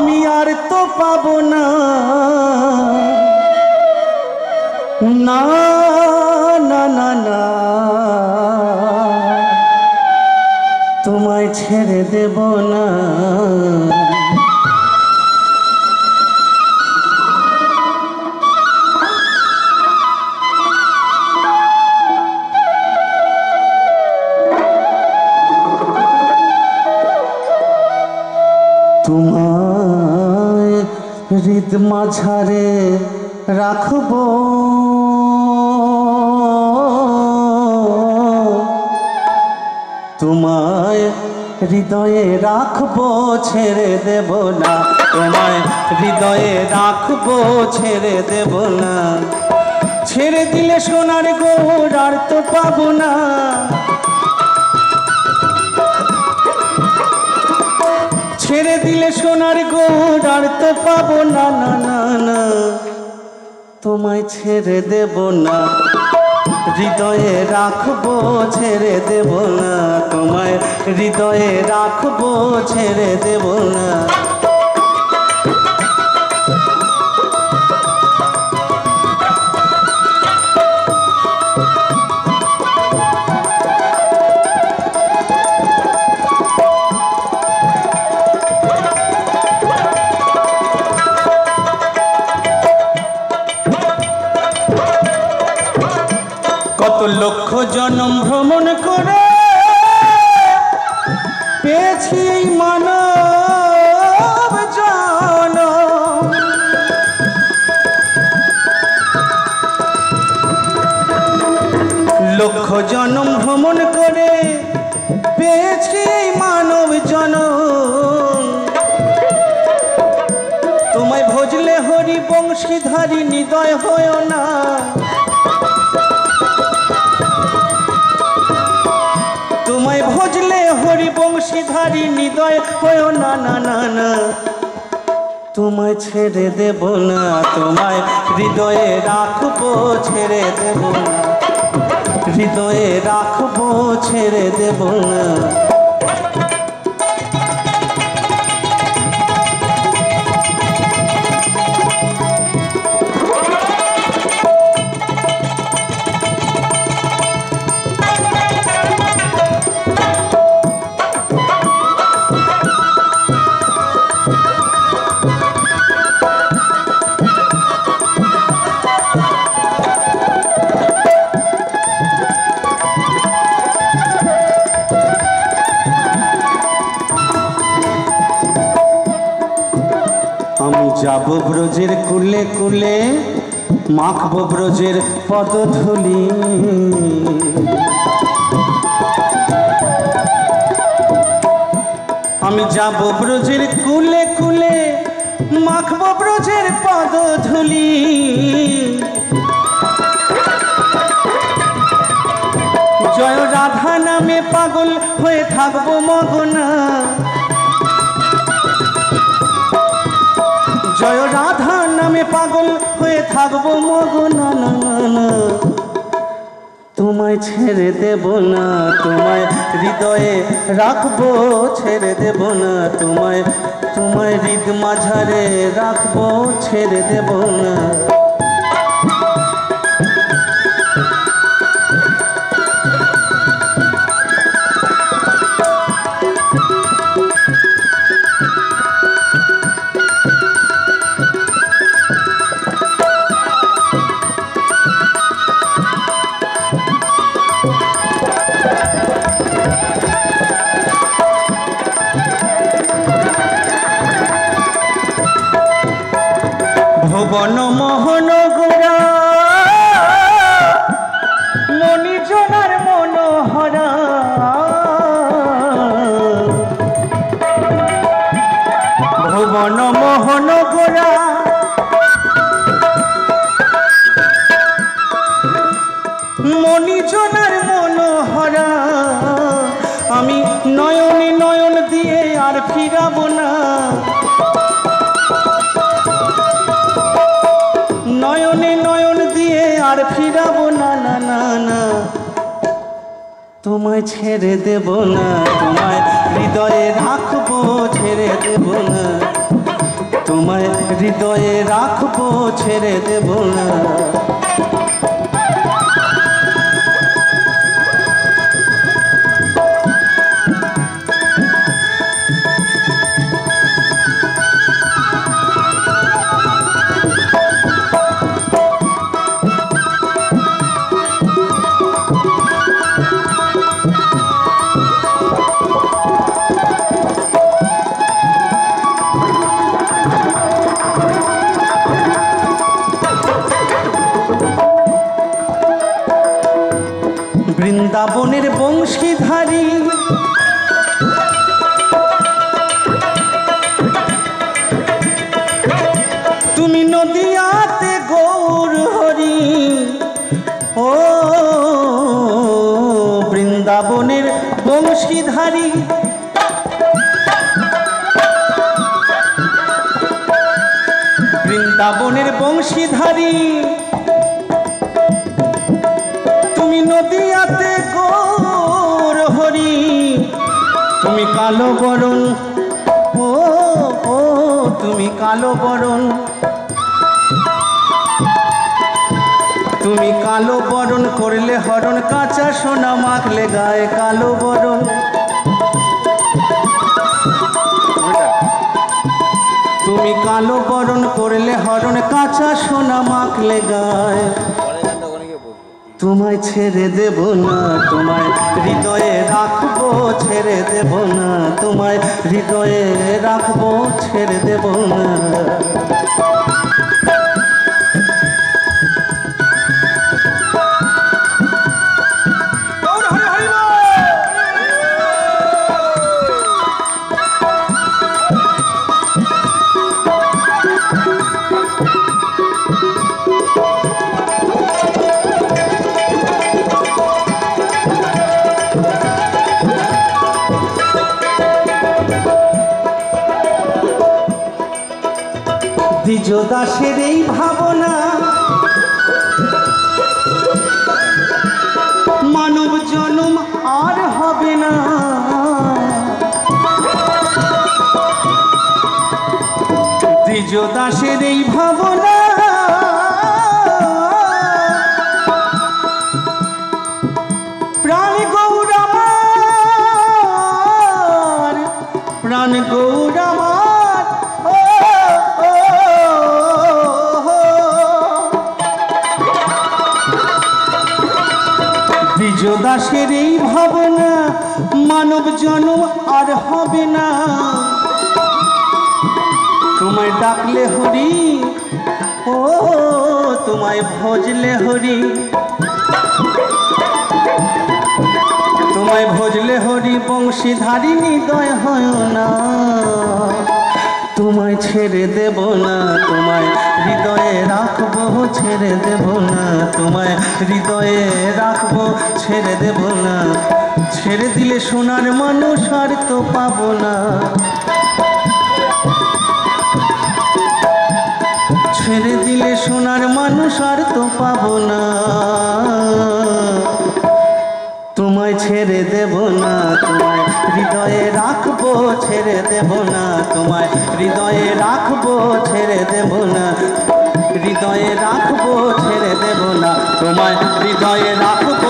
আমি আর তো পাব না। না না না না। তোমায় ছেড়ে দেব হৃদ মাঝারে রাখব। তোমায় হৃদয়ে রাখব, ছেড়ে দেব না। তোমায় হৃদয়ে রাখব, ছেড়ে দেব না। ছেড়ে দিলে সোনার গৌর আর তো পাবো না। ছেড়ে দিলে সোনার গৌর আর তো পাবো না না না না। তোমায় ছেড়ে দেব না, হৃদয়ে রাখব, ছেড়ে দেব না। তোমায় হৃদয়ে রাখব, ছেড়ে দেব না। বংশীধারী নিদয় হয় না। তোমায় ভজলে হরি বংশীধারী নিদয় হয় না না না না। তোমায় ছেড়ে দেব না, তোমায় হৃদয়ে রাখব, ছেড়ে দেব না। হৃদয়ে রাখব, ছেড়ে দেব না। ব্রজের কুলে কুলে মাখব ব্রজের পদধূলি। আমি যাব ব্রজের কুলে কুলে মাখব ব্রজের পদধূলি। জয় রাধা নামে পাগল হয়ে থাকব মগনা। পাগল হয়ে থাকব মগন, না না তোমায় ছেড়ে দেব না, তোমায় হৃদয়ে রাখব, ছেড়ে দেব না, তোমায় তোমায় হৃদ মাঝারে রাখব, ছেড়ে দেব না। ভুবন মোহন গোরা মণিজনার মনোহরা। ভুবন মোহন গোরা মণিজনার মনোহরা। আমি নয়নে নয়ন দিয়ে আর ফিরাবো না। তোমায় ছেড়ে দেব না, তোমায় হৃদয়ে রাখব, ছেড়ে দেব না। তোমায় হৃদয়ে রাখব, ছেড়ে দেব না। বংশীধারী তুমি নদিয়াতে গৌর ও বৃন্দাবনের বংশীধারী বৃন্দাবনের বংশীধারী। তুমি নদিয়াতে কালো বরণ। ও ও তুমি কালো বরণ। তুমি কালো বরণ করলে হরণ কাঁচা সোনা মাখলে গায়ে কালো বরণ। তুমি কালো বরণ করলে হরণ কাঁচা সোনা মাখলে গায়ে তোমায় ছেড়ে দেব না, তোমায় হৃদয়ে রাখব, ছেড়ে দেব না, তোমায় হৃদয়ে রাখব, ছেড়ে দেব না। দ্বিজ দাসের এই ভাবনা। মানব জনম আর হবে না। দ্বিজ দাসের এই ভাবনা দাসের এই ভাবনা মানব জন্ম আর হবে না। তোমায় ডাকলে হরি, ও, তোমায় ভজলে হরি। তোমায় ভজলে হরি বংশীধারী হৃদয় হয় না তোমায় ছেড়ে দেব না, তোমায় হৃদয়ে রাখব, ছেড়ে দেব না, তোমায় হৃদয়ে রাখব, ছেড়ে দেব না। ছেড়ে দিলে সোনার মানুষ আর তো পাবো না। ছেড়ে দিলে সোনার মানুষ আর তো পাবো না। ছেড়ে দেব না তোমায়। হৃদয়ে রাখব, ছেড়ে দেব না তোমায়। হৃদয়ে রাখব, ছেড়ে দেব না। হৃদয়ে রাখব, ছেড়ে দেব না তোমায়। হৃদয়ে রাখব